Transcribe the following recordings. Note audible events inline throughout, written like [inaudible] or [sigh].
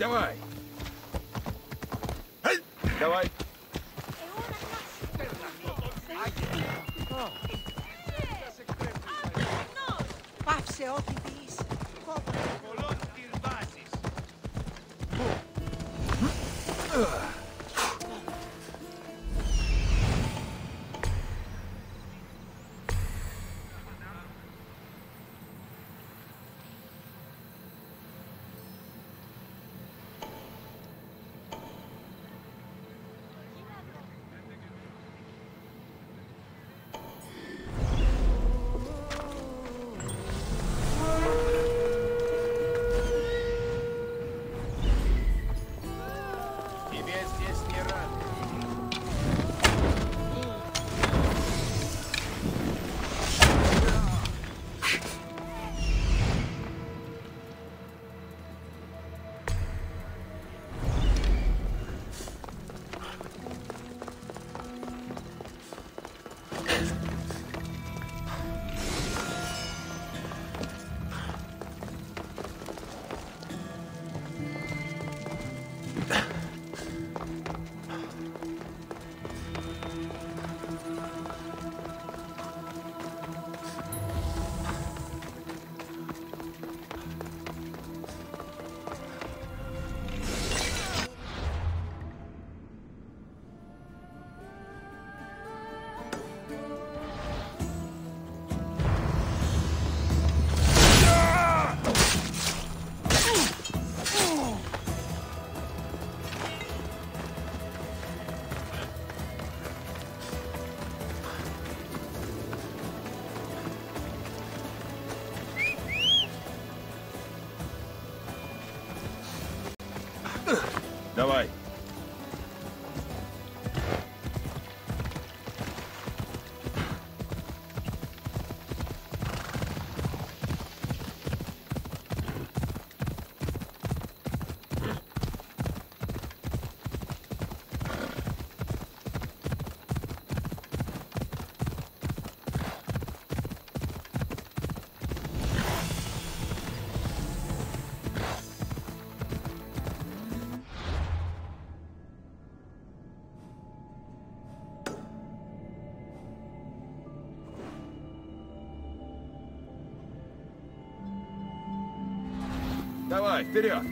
Давай, давай. Давай, вперед!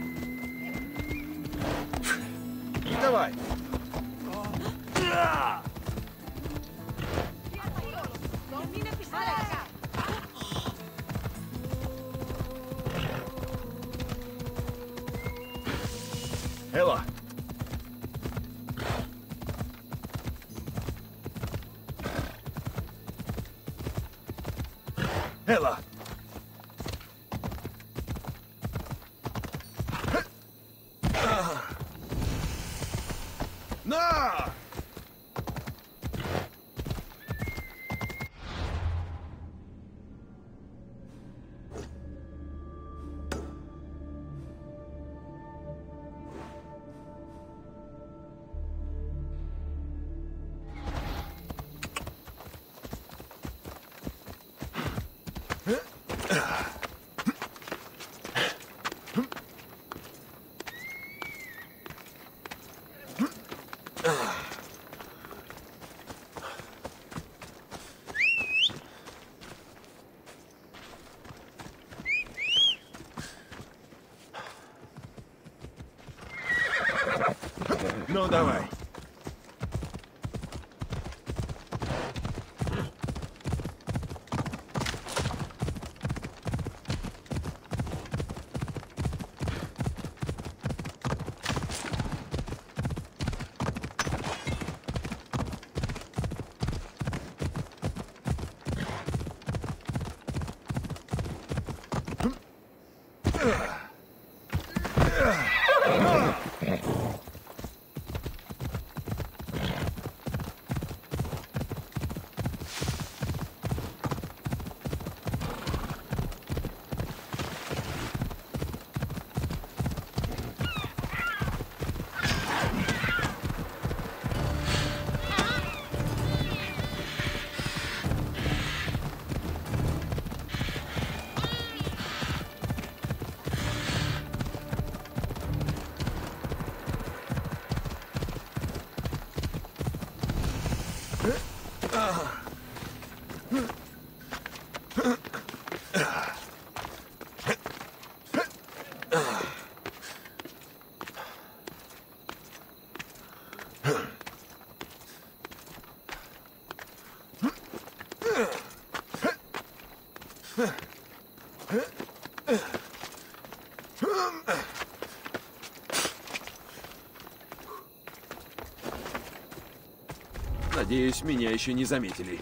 Надеюсь, меня еще не заметили.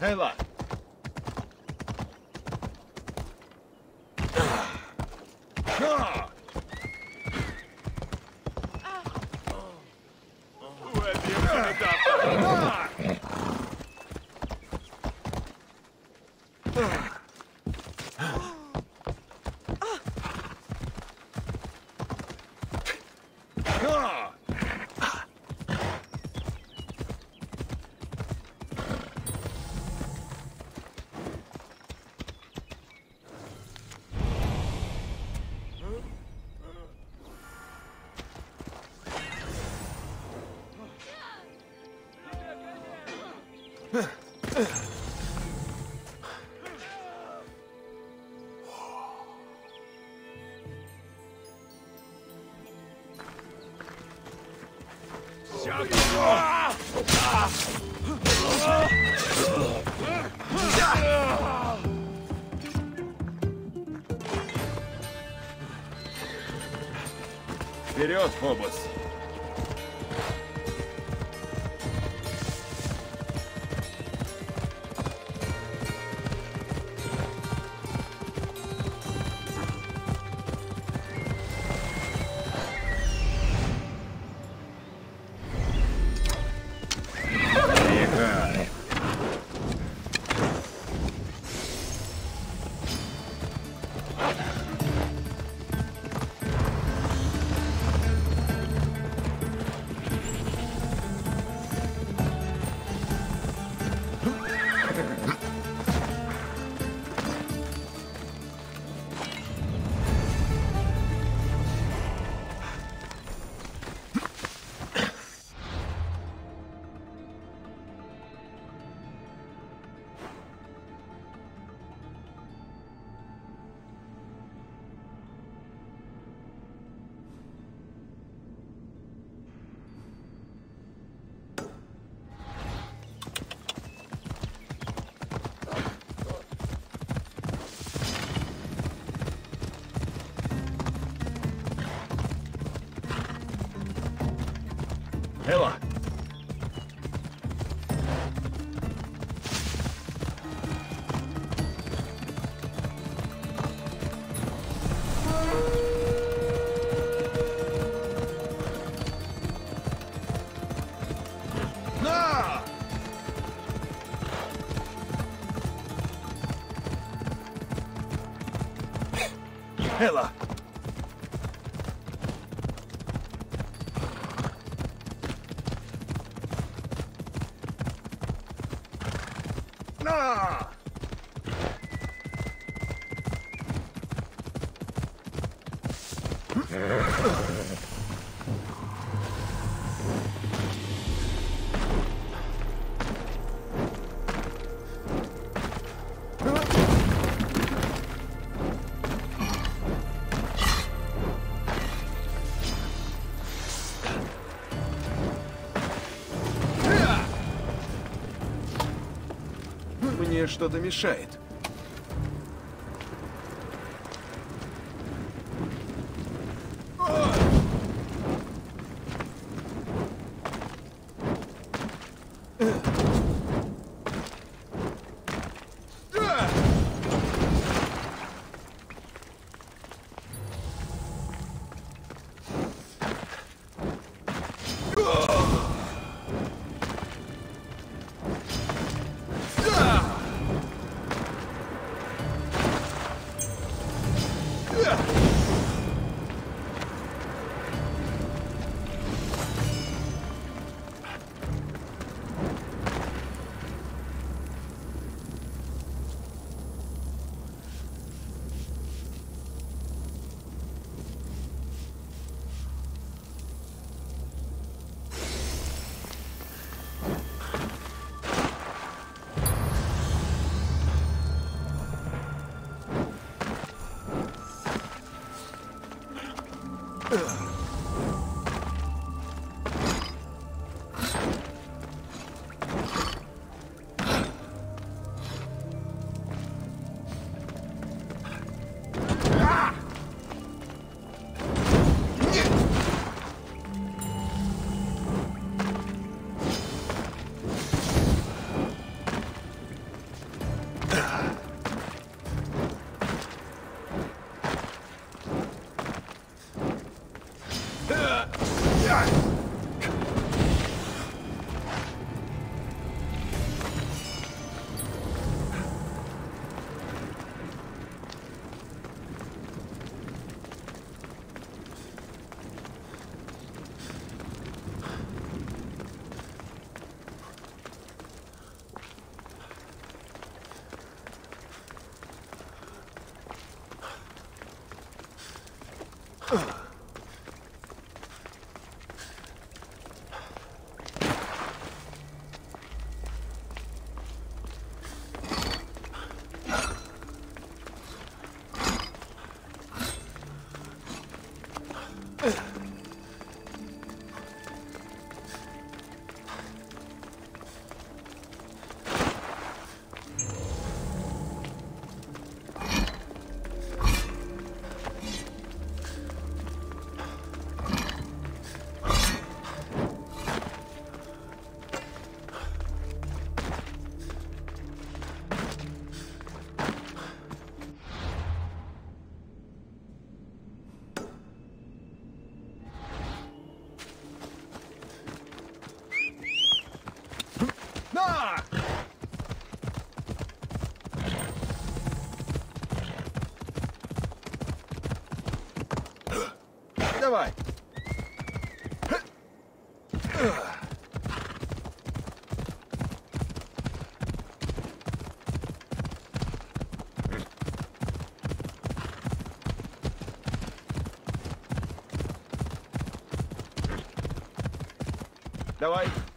Элла! А! Вперед, Hitler. Мне что-то мешает. На! Давай. Давай.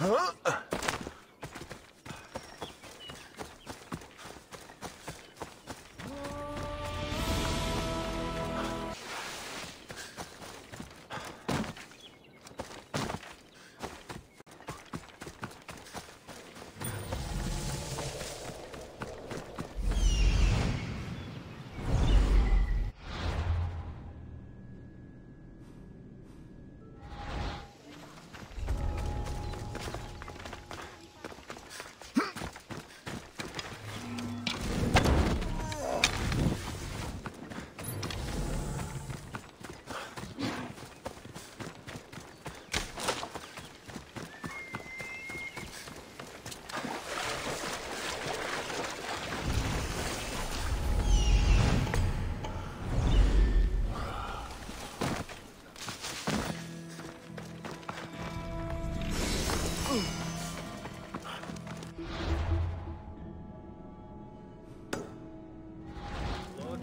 Huh?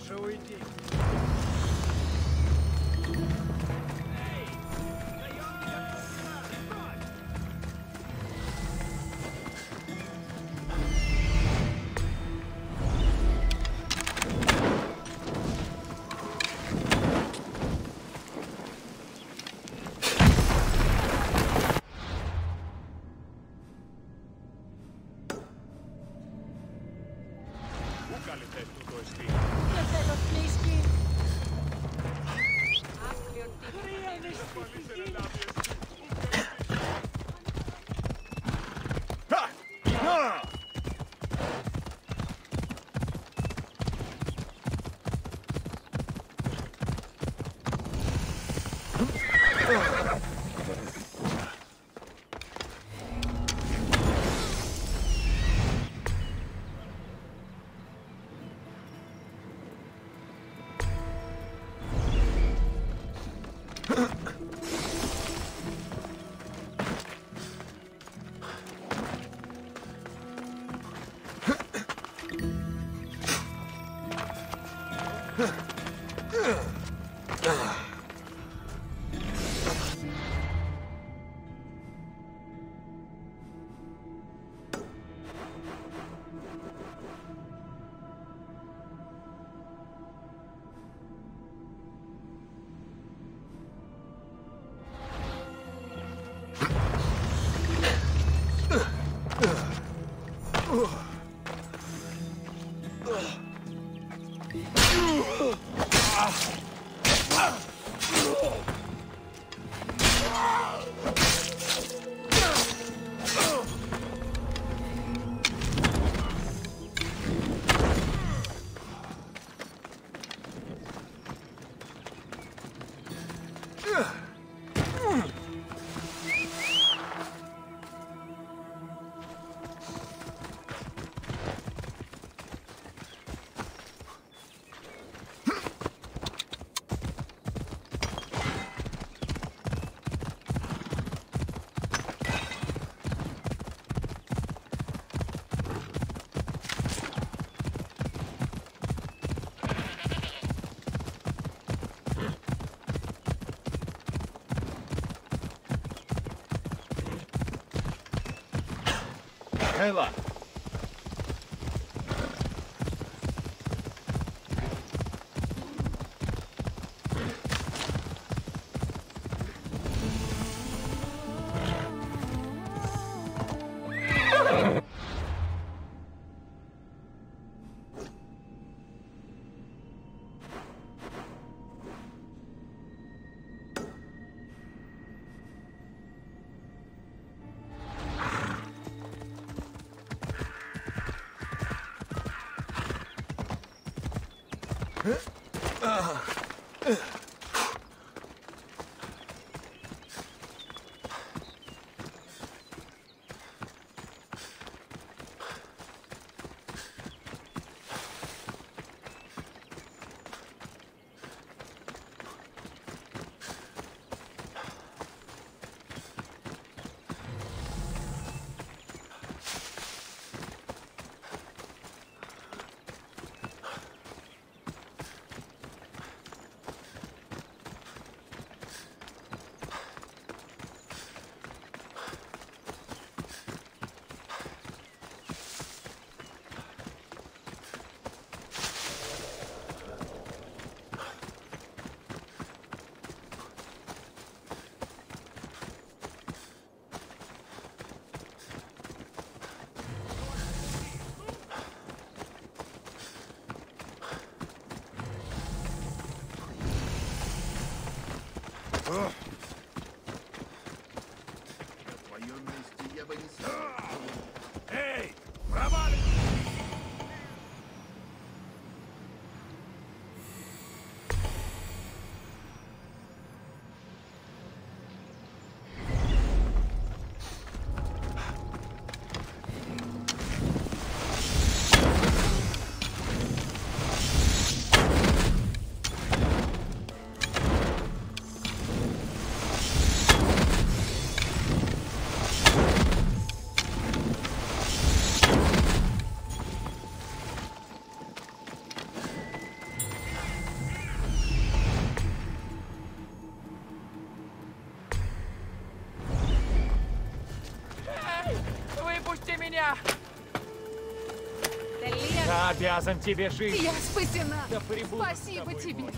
лучше уйти. Kayla. Обязан тебе жизнь. Я спасена! Да Спасибо тебе! Бог.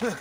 Huh?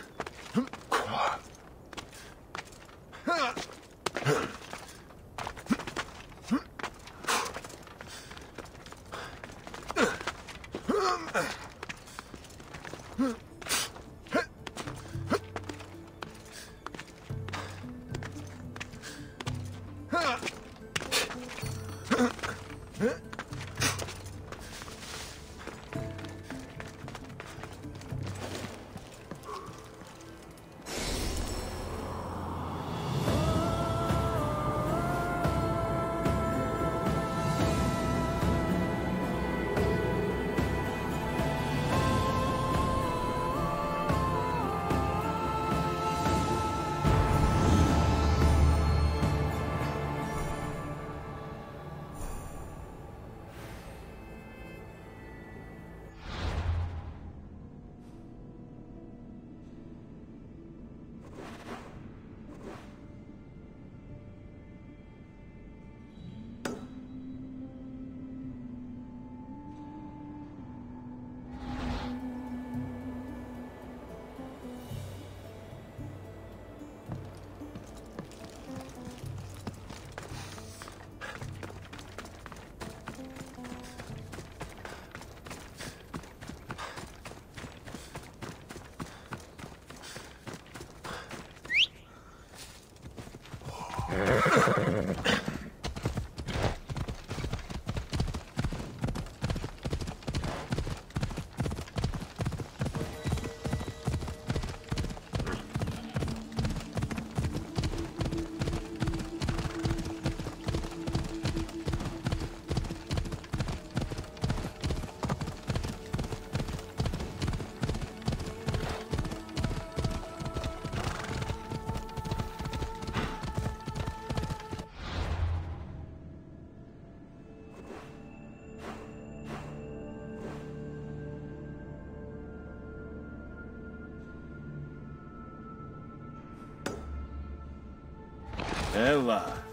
Элла. О!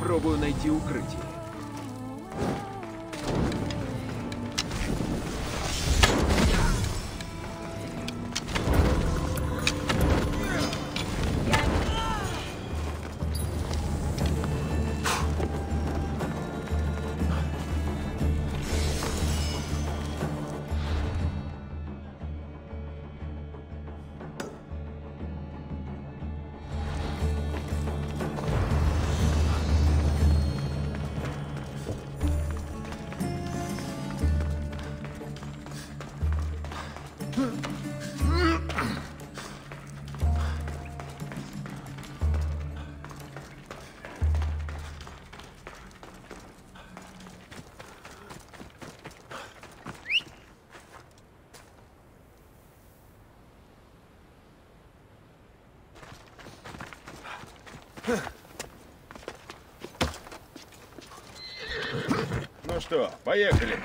Попробую найти укрытие. Что, поехали.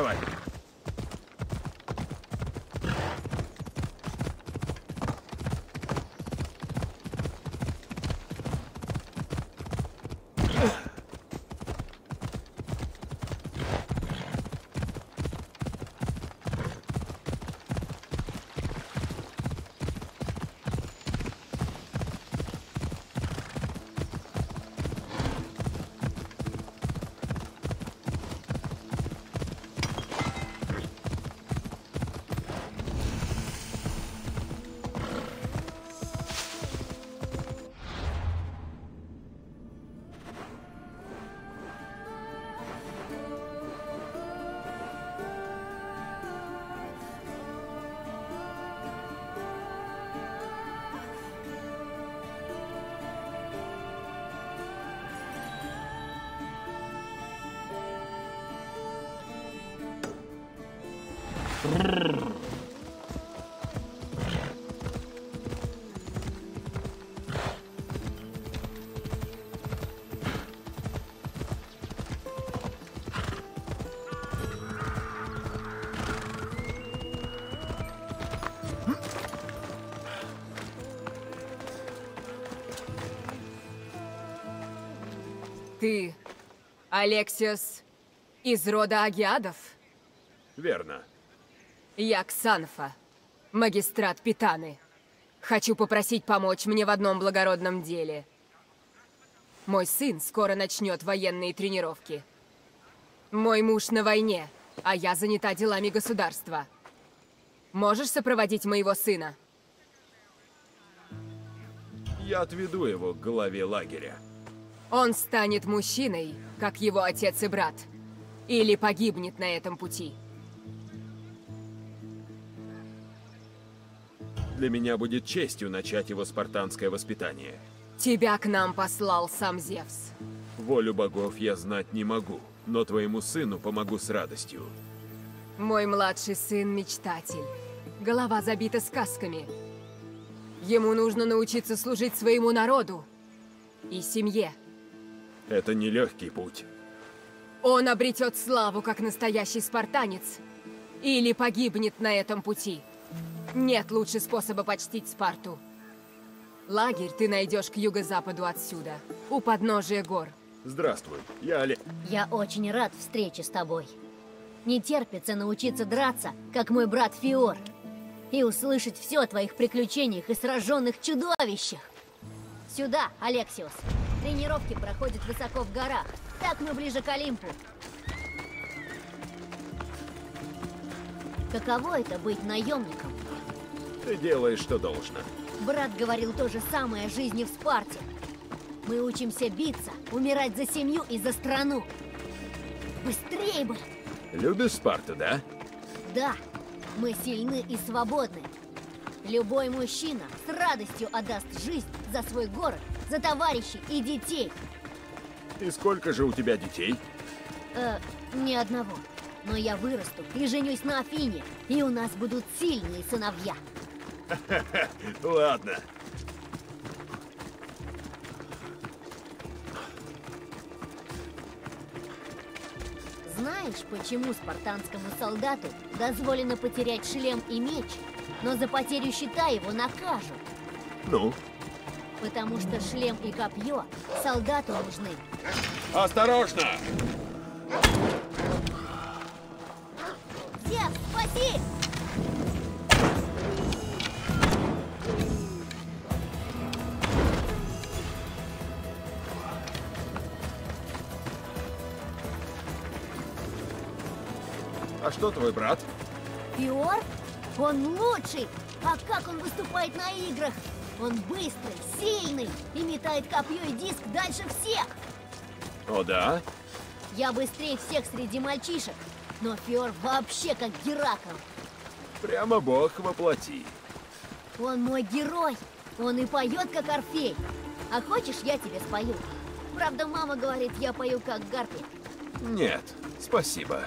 Давай. Алексиос из рода Агиадов? Верно. Я Ксанфа, магистрат Питаны. Хочу попросить помочь мне в одном благородном деле. Мой сын скоро начнет военные тренировки. Мой муж на войне, а я занята делами государства. Можешь сопроводить моего сына? Я отведу его к главе лагеря. Он станет мужчиной, как его отец и брат. Или погибнет на этом пути. Для меня будет честью начать его спартанское воспитание. Тебя к нам послал сам Зевс. Волю богов я знать не могу, но твоему сыну помогу с радостью. Мой младший сын – мечтатель. Голова забита сказками. Ему нужно научиться служить своему народу и семье. Это нелегкий путь. Он обретет славу, как настоящий спартанец. Или погибнет на этом пути. Нет лучше способа почтить Спарту. Лагерь ты найдешь к юго-западу отсюда, у подножия гор. Здравствуй, я Олег. Я очень рад встрече с тобой. Не терпится научиться драться, как мой брат Фиор. И услышать все о твоих приключениях и сраженных чудовищах. Сюда, Алексиус. Тренировки проходят высоко в горах. Так мы ближе к Олимпу. Каково это быть наемником? Ты делаешь, что должно. Брат говорил то же самое о жизни в Спарте. Мы учимся биться, умирать за семью и за страну. Быстрее бы! Любишь Спарту, да? Да, мы сильны и свободны. Любой мужчина с радостью отдаст жизнь за свой город, за товарищей и детей. И сколько же у тебя детей? Э, ни одного. Но я вырасту и женюсь на Афине, и у нас будут сильные сыновья. [laughs] Ладно. Знаешь, почему спартанскому солдату дозволено потерять шлем и меч, но за потерю щита его накажут? Ну? Потому что шлем и копье солдату нужны. Осторожно! Зев, спаси! А что твой брат? Фиор? Он лучший! А как он выступает на играх? Он быстрый, сильный и метает копье и диск дальше всех! О, да? Я быстрее всех среди мальчишек, но Фиор вообще как Геракл. Прямо бог воплоти. Он мой герой. Он и поет, как Орфей. А хочешь, я тебе спою? Правда, мама говорит, я пою, как Гарпи. Нет, спасибо.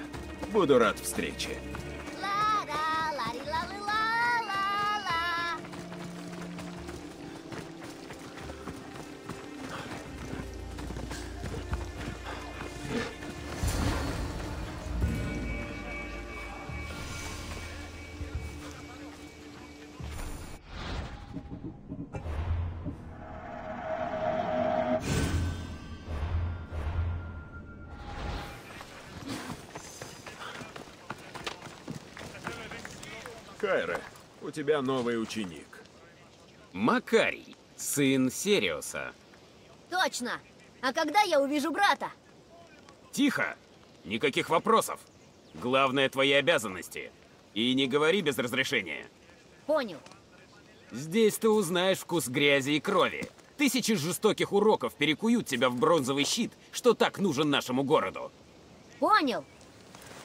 Буду рад встрече. Кайра, у тебя новый ученик. Макарий, сын Сериуса. Точно! А когда я увижу брата? Тихо! Никаких вопросов. Главное твои обязанности. И не говори без разрешения. Понял. Здесь ты узнаешь вкус грязи и крови. Тысячи жестоких уроков перекуют тебя в бронзовый щит, что так нужен нашему городу. Понял.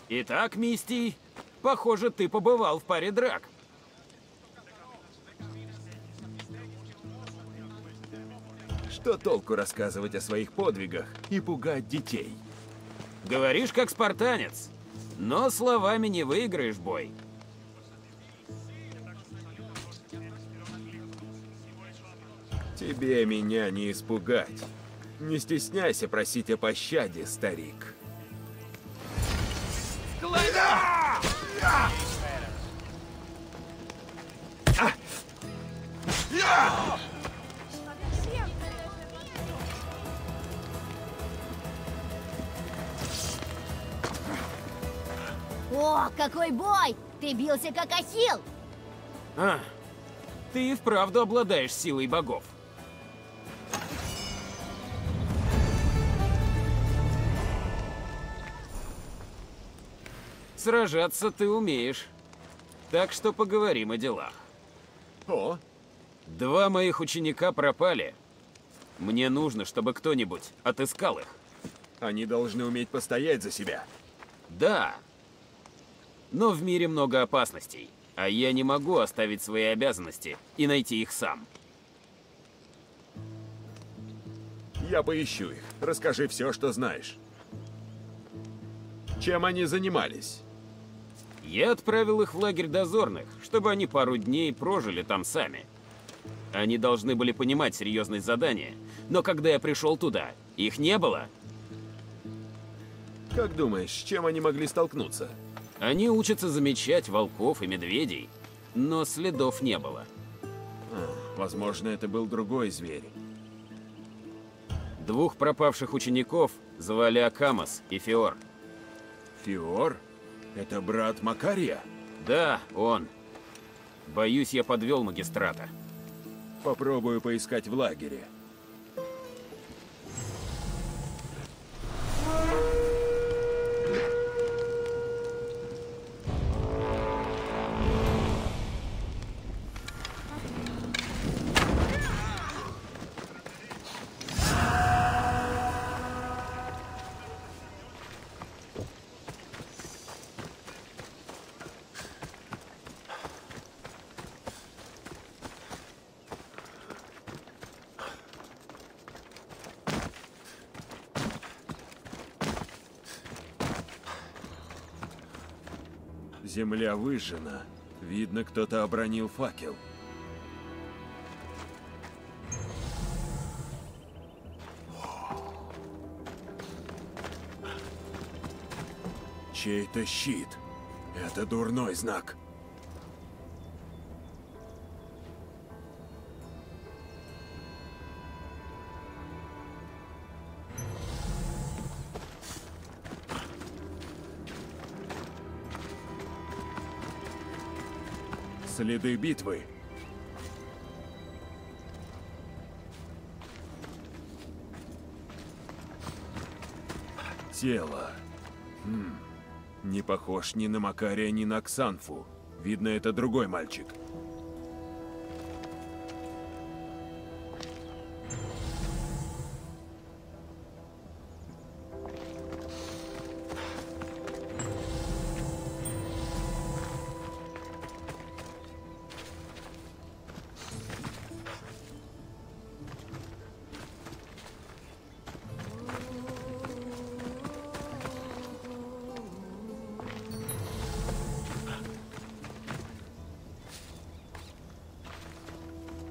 Итак, Мистий, похоже, ты побывал в паре драк. Что толку рассказывать о своих подвигах и пугать детей? Говоришь как спартанец, но словами не выиграешь бой. Тебе меня не испугать. Не стесняйся просить о пощаде, старик. О, какой бой! Ты бился как Ахилл! А, ты и вправду обладаешь силой богов. Сражаться ты умеешь. Так что поговорим о делах. О, Два моих ученика пропали. Мне нужно, чтобы кто-нибудь отыскал их. они должны уметь постоять за себя. Да. Но в мире много опасностей, а я не могу оставить свои обязанности и найти их сам. Я поищу их. Расскажи все, что знаешь. Чем они занимались? Я отправил их в лагерь дозорных, чтобы они пару дней прожили там сами. Они должны были понимать серьезность задания, но когда я пришел туда, их не было. Как думаешь, с чем они могли столкнуться? Они учатся замечать волков и медведей, но следов не было. Возможно, это был другой зверь. Двух пропавших учеников звали Акамас и Фиор. Фиор? Это брат Макария? Да, он. Боюсь, я подвел магистрата. Попробую поискать в лагере. Земля выжжена. Видно, кто-то обронил факел. Чей-то щит. Это дурной знак. Следы битвы. Тело. Хм. Не похож ни на Макария, ни на Ксанфу. Видно, это другой мальчик.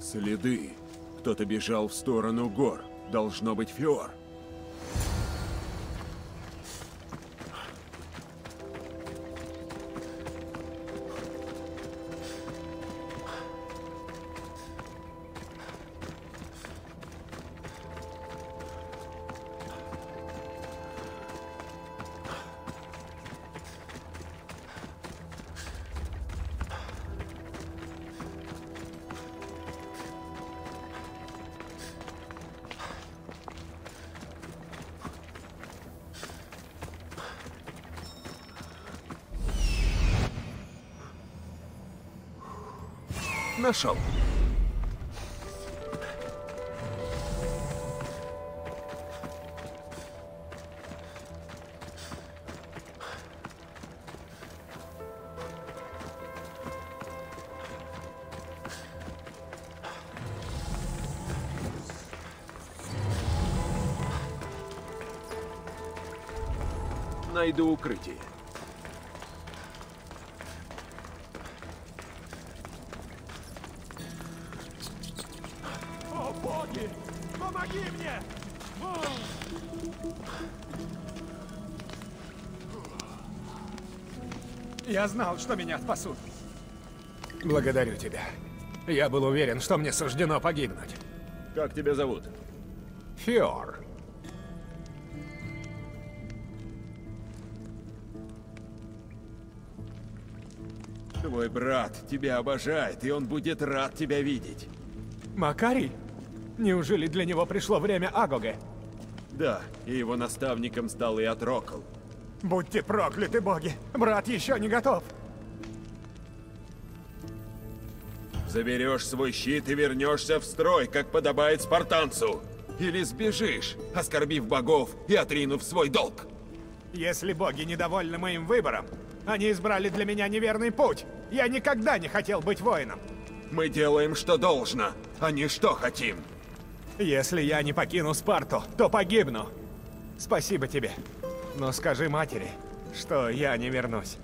Следы. Кто-то бежал в сторону гор. Должно быть Фиор. Нашел. Найду укрытие. Я знал, что меня спасут. Благодарю тебя. Я был уверен, что мне суждено погибнуть. Как тебя зовут? Фиор. Твой брат тебя обожает, и он будет рад тебя видеть. Макарий? Неужели для него пришло время Агоге? Да, и его наставником стал и Атрокл. Будьте прокляты, боги! Брат еще не готов! Заберешь свой щит и вернешься в строй, как подобает спартанцу. Или сбежишь, оскорбив богов и отринув свой долг. Если боги недовольны моим выбором, они избрали для меня неверный путь. Я никогда не хотел быть воином. Мы делаем, что должно, а не что хотим. Если я не покину Спарту, то погибну. Спасибо тебе. Но скажи матери, что я не вернусь.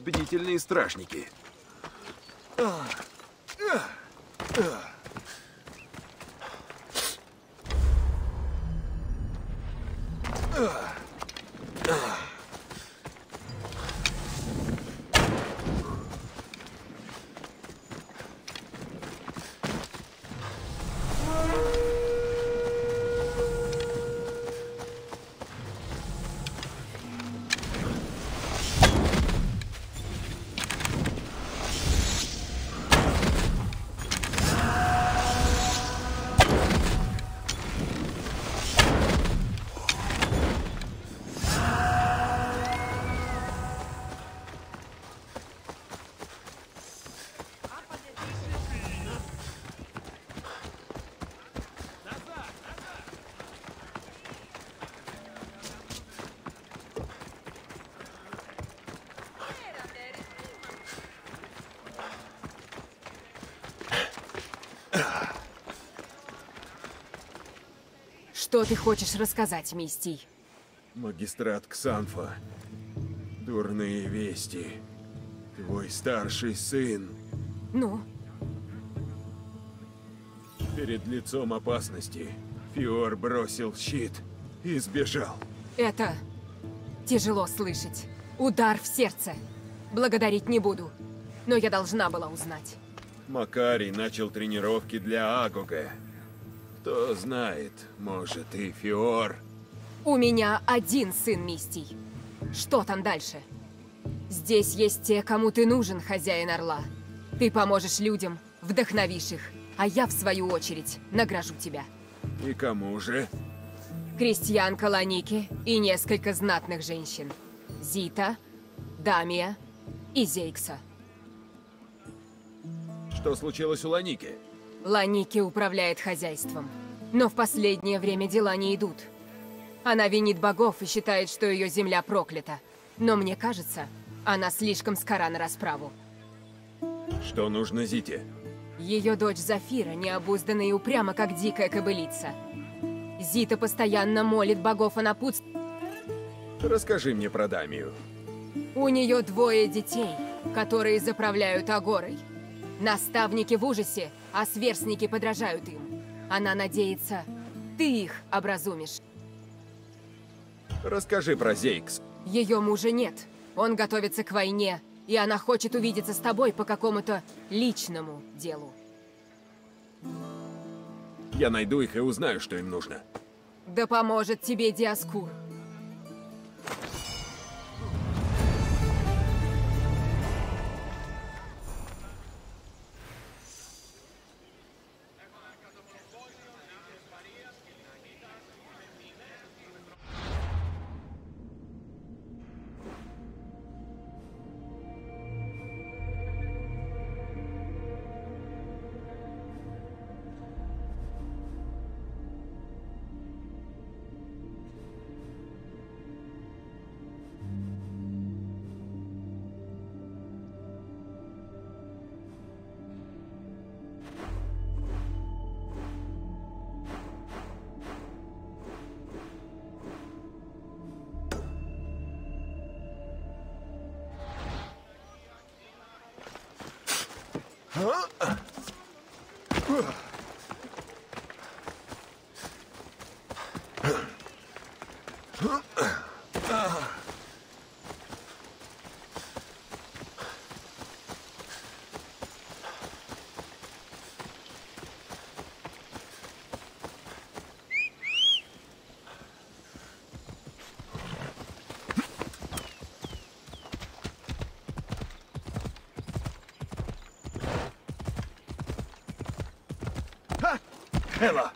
Бдительные стражники. Что ты хочешь рассказать, Мистий? Магистрат Ксанфа. Дурные вести. Твой старший сын Ну, перед лицом опасности. Фиор бросил щит и сбежал. это тяжело слышать. Удар в сердце. Благодарить не буду, но я должна была узнать. Макарий начал тренировки для Агога. Кто знает, может и Фиор. У меня один сын Мистий. Что там дальше? Здесь есть те, кому ты нужен, хозяин Орла. Ты поможешь людям, вдохновишь их, а я, в свою очередь, награжу тебя. И кому же? Крестьянка Ланики и несколько знатных женщин. Зита, Дамия и Зейкса. Что случилось у Ланики? Ланики управляет хозяйством. Но в последнее время дела не идут. Она винит богов и считает, что ее земля проклята. Но мне кажется, она слишком скора на расправу. Что нужно Зите? Ее дочь Зафира необузданна и упряма, как дикая кобылица. Зита постоянно молит богов о напутствии. Расскажи мне про Дамию. У нее двое детей, которые заправляют Агорой. Наставники в ужасе, а сверстники подражают им. Она надеется, ты их образумишь. Расскажи про Зейкс. Ее мужа нет. Он готовится к войне, и она хочет увидеться с тобой по какому-то личному делу. Я найду их и узнаю, что им нужно. Да поможет тебе Диаскур. Hela.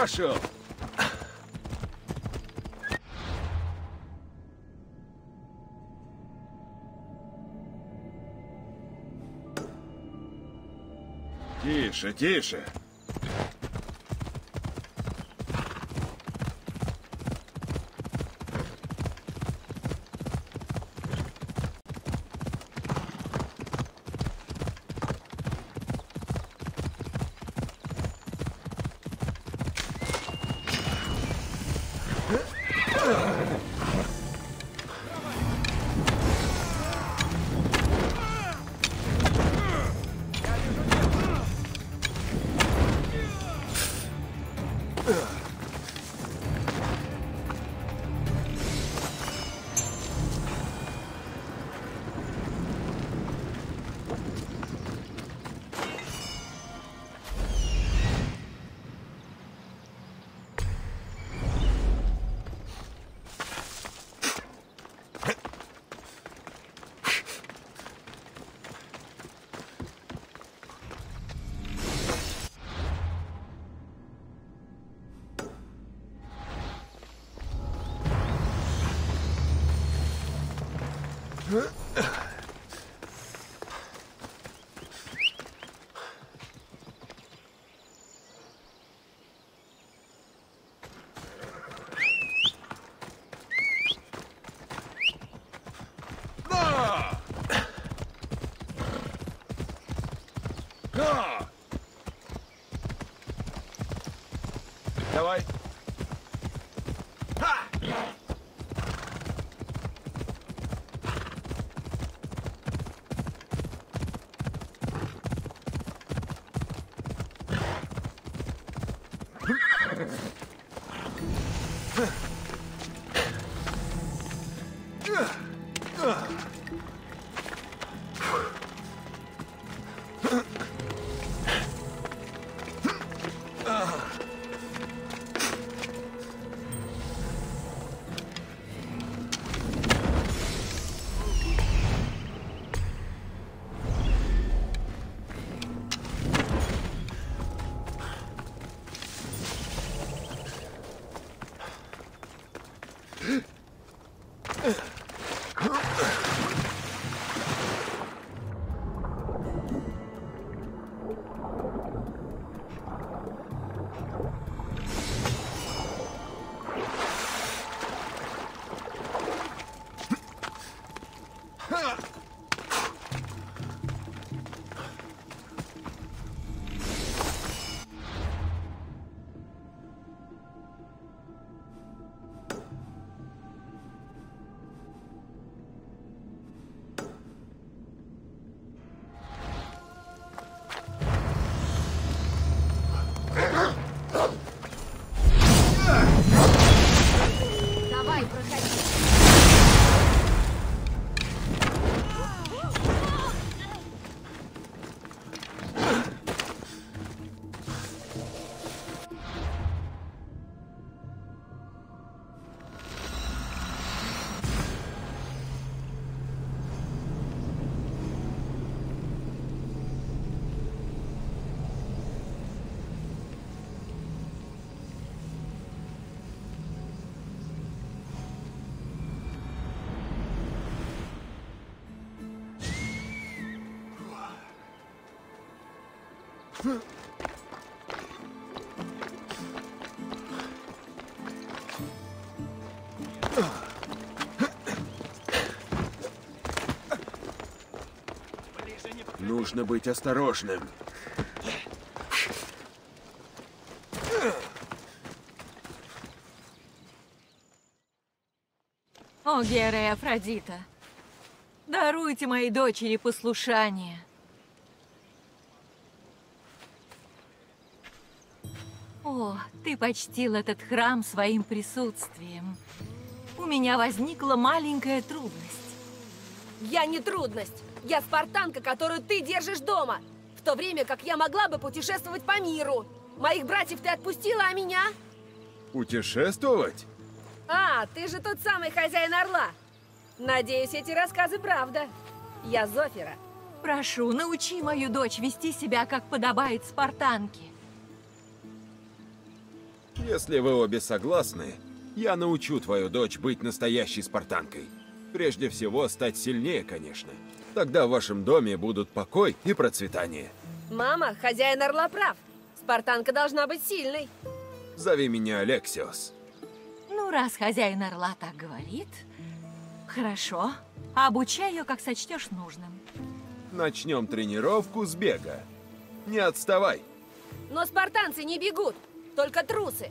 Пошел. Тише, тише. Нужно быть осторожным. О, Гера и Афродита, даруйте моей дочери послушание. О, ты почтил этот храм своим присутствием. У меня возникла маленькая трудность. Я не трудность. Я спартанка, которую ты держишь дома. В то время как я могла бы путешествовать по миру. Моих братьев ты отпустила, а меня? Путешествовать? А, ты же тот самый хозяин Орла. Надеюсь, эти рассказы правда. Я Зофира. Прошу, научи мою дочь вести себя, как подобает спартанке. Если вы обе согласны, я научу твою дочь быть настоящей спартанкой. Прежде всего, стать сильнее, конечно. Тогда в вашем доме будут покой и процветание. Мама, хозяин Орла прав. Спартанка должна быть сильной. Зови меня Алексиос. Ну, раз хозяин Орла так говорит, хорошо. Обучай ее, как сочтешь нужным. Начнем тренировку с бега. Не отставай. Но спартанцы не бегут, только трусы.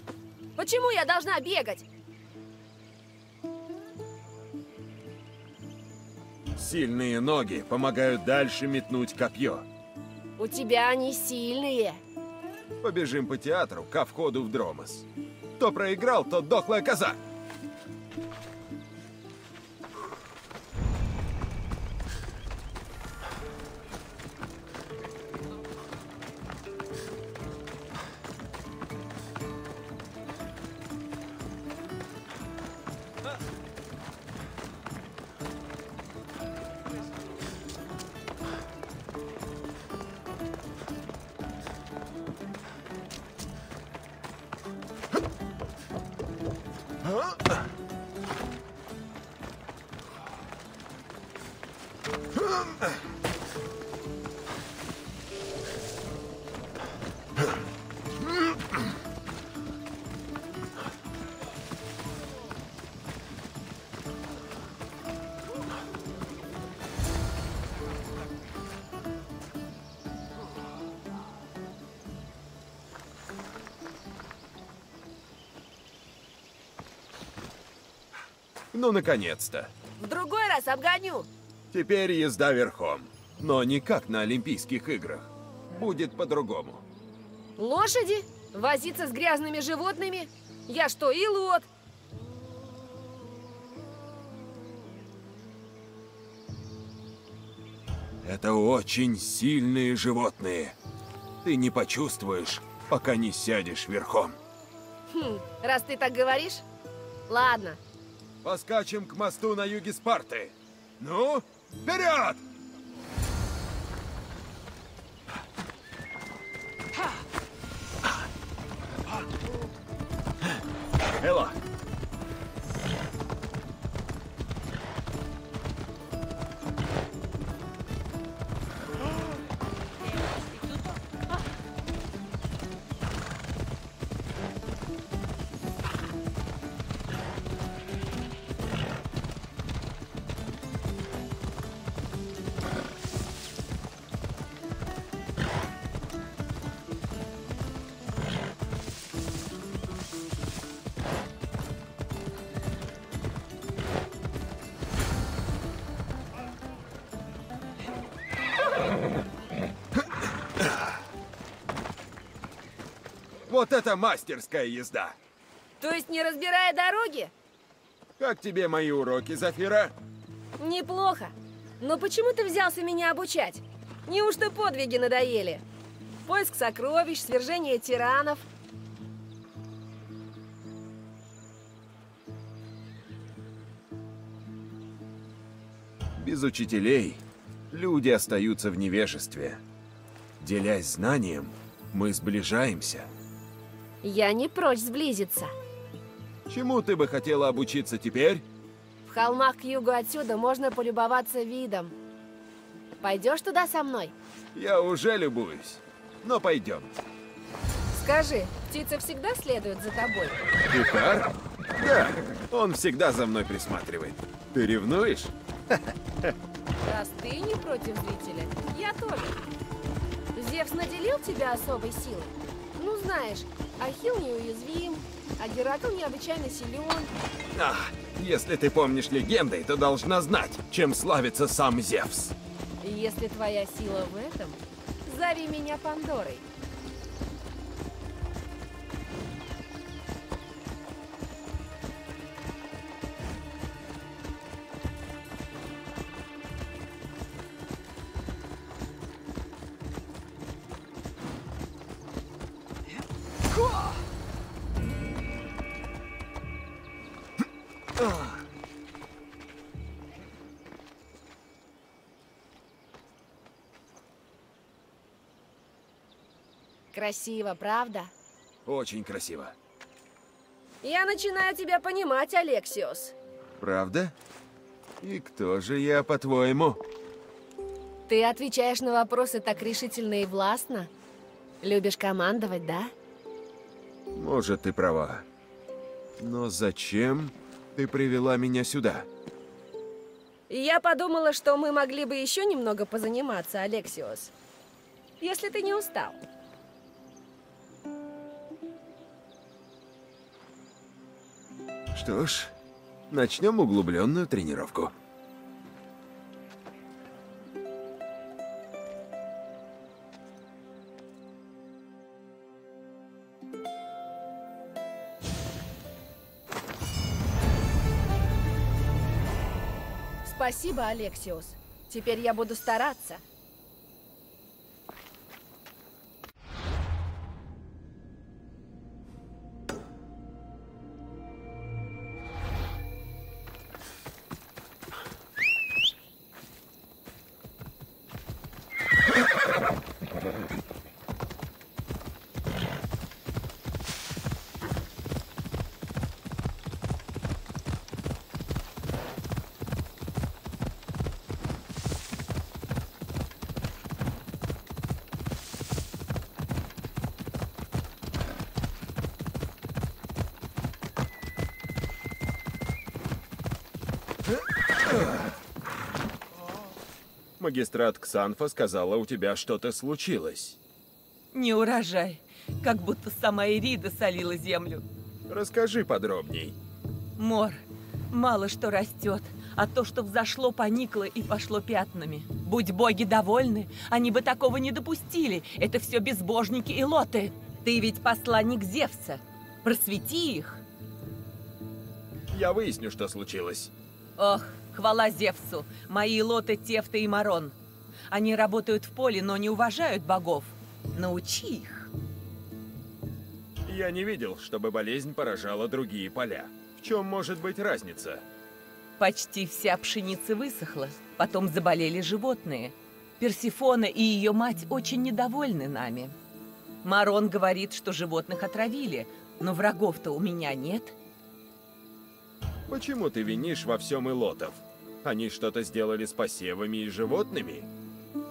Почему я должна бегать? Сильные ноги помогают дальше метнуть копье. У тебя они сильные. Побежим по театру ко входу в Дромос. Кто проиграл, тот дохлая коза. Ну, наконец-то. В другой раз обгоню. Теперь езда верхом. Но не как на Олимпийских играх. Будет по-другому. Лошади? Возиться с грязными животными? Я что, илот? Это очень сильные животные. Ты не почувствуешь, пока не сядешь верхом. Хм, раз ты так говоришь. Ладно. Поскачем к мосту на юге Спарты. Ну, вперед! Вот это мастерская езда. То есть не разбирая дороги? Как тебе мои уроки, Зафира? Неплохо. Но почему ты взялся меня обучать? Неужто подвиги надоели? Поиск сокровищ, свержение тиранов. Без учителей люди остаются в невежестве. Делясь знанием, мы сближаемся. Я не прочь сблизиться. Чему ты бы хотела обучиться теперь? В холмах к югу отсюда можно полюбоваться видом. Пойдешь туда со мной? Я уже любуюсь. но пойдем. Скажи, птица всегда следует за тобой? Пикар? Да, он всегда за мной присматривает. Ты ревнуешь? Раз ты не против зрителя, я тоже. Зевс наделил тебя особой силой? Ну, знаешь, Ахилл неуязвим, а Геракл необычайно силен. А, если ты помнишь легенды, то должна знать, чем славится сам Зевс. Если твоя сила в этом, зови меня Пандорой. Красиво, правда? Очень красиво. Я начинаю тебя понимать, Алексиос. Правда? И кто же я, по-твоему? Ты отвечаешь на вопросы так решительно и властно. Любишь командовать, да? Может, ты права. Но зачем ты привела меня сюда? Я подумала, что мы могли бы еще немного позаниматься, Алексиос. Если ты не устал. Что ж, начнем углубленную тренировку. Спасибо, Алексиус. Теперь я буду стараться. Магистрат Ксанфа сказала, у тебя что-то случилось. Не урожай. Как будто сама Ирида солила землю. Расскажи подробней. Мор, мало что растет, а то, что взошло, поникло и пошло пятнами. Будь боги довольны, они бы такого не допустили. Это все безбожники и лоты. Ты ведь посланник Зевса. Просвети их. Я выясню, что случилось. Ох, хвала Зевсу, мои лоты Тефта и Марон. Они работают в поле, но не уважают богов. Научи их. Я не видел, чтобы болезнь поражала другие поля. В чем может быть разница? Почти вся пшеница высохла, потом заболели животные. Персифона и ее мать очень недовольны нами. Марон говорит, что животных отравили, но врагов-то у меня нет. Почему ты винишь во всем илотов? Они что-то сделали с посевами и животными?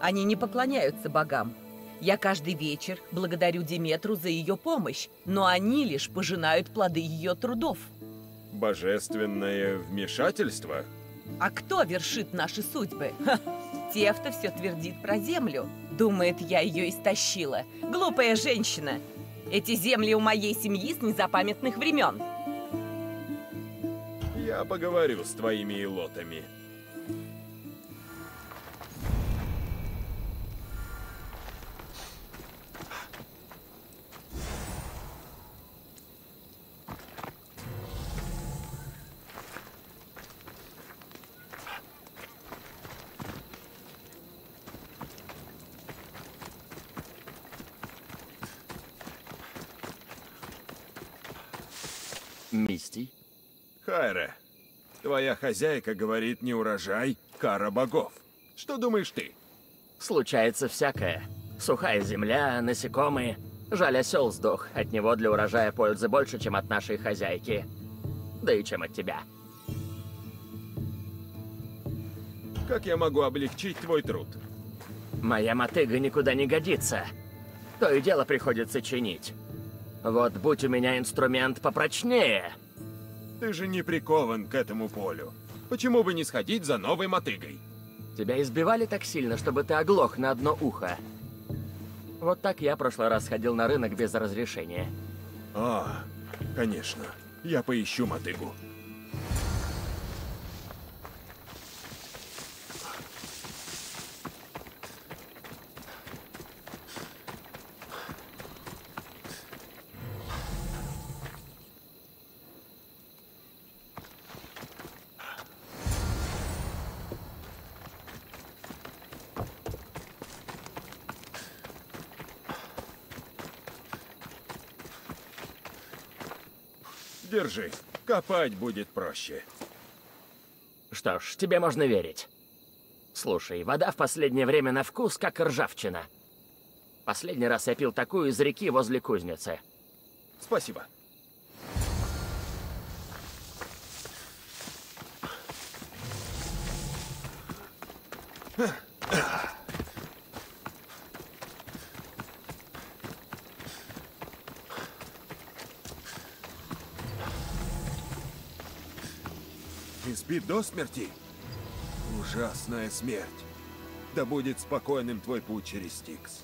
Они не поклоняются богам. Я каждый вечер благодарю Диметру за ее помощь, но они лишь пожинают плоды ее трудов. Божественное вмешательство? А кто вершит наши судьбы? Ха, Тефта все твердит про землю. Думает, я ее истощила. Глупая женщина. Эти земли у моей семьи с незапамятных времен. Я поговорю с твоими илотами. Мисти? Хайре, твоя хозяйка говорит не урожай, кара богов. Что думаешь ты? Случается всякое. Сухая земля, насекомые. Жаль, осел сдох. От него для урожая пользы больше, чем от нашей хозяйки. Да и чем от тебя. Как я могу облегчить твой труд? Моя мотыга никуда не годится. То и дело приходится чинить. Вот будь у меня инструмент попрочнее. Ты же не прикован к этому полю. Почему бы не сходить за новой мотыгой? Тебя избивали так сильно, чтобы ты оглох на одно ухо. Вот так я прошлый раз ходил на рынок без разрешения. А, конечно. Я поищу мотыгу. Держи. Копать будет проще. Что ж, тебе можно верить. Слушай, вода в последнее время на вкус как ржавчина. Последний раз я пил такую из реки возле кузницы. Спасибо. Избит до смерти? Ужасная смерть. Да будет спокойным твой путь через Стикс.